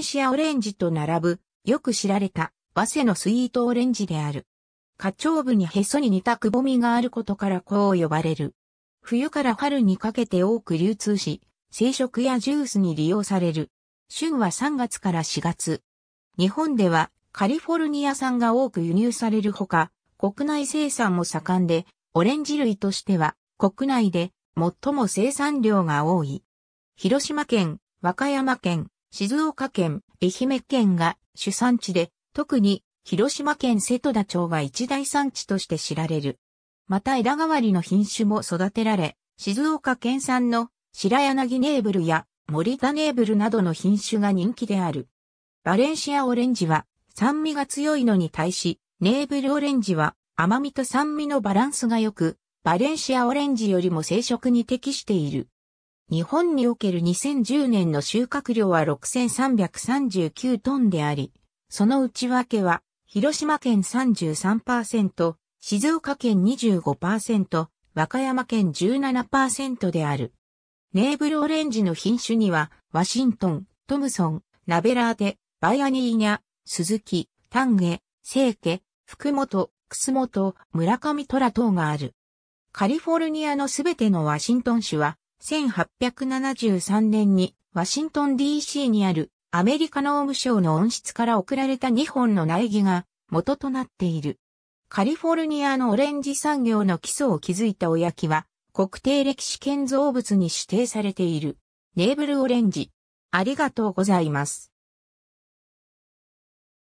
ンシアオレンジと並ぶ、よく知られた、バセのスイートオレンジである。花頂部にへそに似たくぼみがあることからこう呼ばれる。冬から春にかけて多く流通し、生食やジュースに利用される。旬は3月から4月。日本ではカリフォルニア産が多く輸入されるほか、国内生産も盛んで、オレンジ類としては国内で最も生産量が多い。広島県、和歌山県、静岡県、愛媛県が主産地で、特に広島県瀬戸田町が一大産地として知られる。また枝代わりの品種も育てられ、静岡県産の白柳ネーブルや森田ネーブルなどの品種が人気である。バレンシアオレンジは酸味が強いのに対し、ネーブルオレンジは甘みと酸味のバランスが良く、バレンシアオレンジよりも生殖に適している。日本における2010年の収穫量は6339トンであり、その内訳は、広島県33%、静岡県25%、和歌山県17%である。ネーブルオレンジの品種には、ワシントン、トムソン、ナベラーテ、バイアニーニャ、鈴木、タンゲ、セイケ、福本、楠本、村上トラ等がある。カリフォルニアのすべてのワシントン種は、1873年にワシントン DC にあるアメリカ農務省の温室から送られた2本の苗木が元となっている。カリフォルニアのオレンジ産業の基礎を築いたおやきは国定歴史建造物に指定されているネーブルオレンジ。ありがとうございます。